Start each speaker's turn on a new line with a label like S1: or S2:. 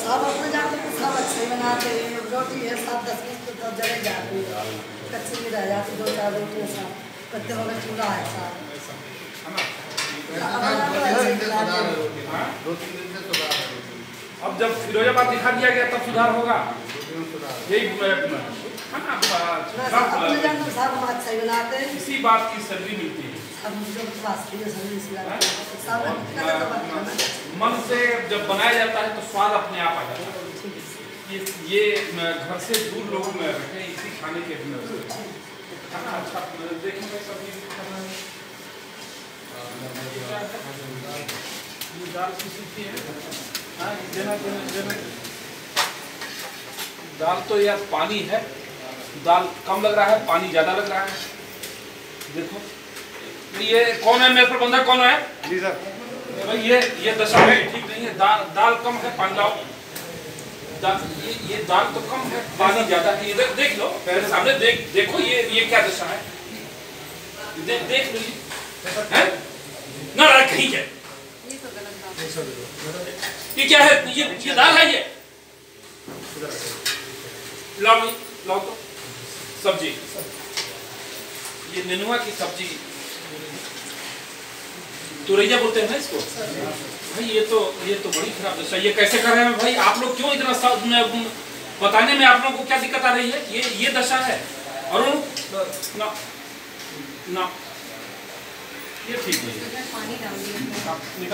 S1: सब अपने जाते हैं सब अच्छे बनाते हैं। रोटी है सात दस बीस तो तब जले जाती है। कच्ची भी रह जाती दो चार रोटी साथ। कत्ते वगैरह चूल्हा है साथ
S2: दो तीन दिन से सुधार है।
S3: अब जब फिरोजाबाद दिखा दिया गया तब सुधार होगा। यही है। ना
S1: जाते हैं सब हम अच्छा ही बनाते हैं।
S3: इसी बात की सर्दी मिलती है।
S1: सब तो
S3: मन से जब बनाया जाता है तो स्वाद अपने आप आ जाता है। ये घर से दूर लोग में रखे इसी खाने के है। अच्छा देखेंगे सब्ज़ी खाना। ये दाल की सूखी है। हाँ देना देना देना। दाल तो यार पानी है। दाल कम लग रहा है पानी ज़्यादा लग रहा है। देखो ये कौन है? मेरे प्रबंधक कौन है?
S2: जी सर।
S3: भाई ये ये दशा है ठीक नहीं है। दाल दाल कम है पानी लाओ। दाल ये ये दाल तो कम है पानी ज़्यादा है। इधर देख लो मेरे सामने देख देखो ये ये क्या दशा है। दे, देख लो ये हैं? ना ना कहीं है ये क्या है? ये ये दाल है ये। लाओ लाओ तो। सब्ज़ी। ये नेनुआ की सब्ज़ी। तुरैया बोलते हैं ना इसको? भाई ये तो ये तो बड़ी खराब दशा ये कैसे कर रहे हैं? भाई आप लोग क्यों इतना सा- न- बताने में आप लोगों को क्या दिक्कत आ रही है? ये ये दशा है। और ना ना। ये ठीक नहीं है।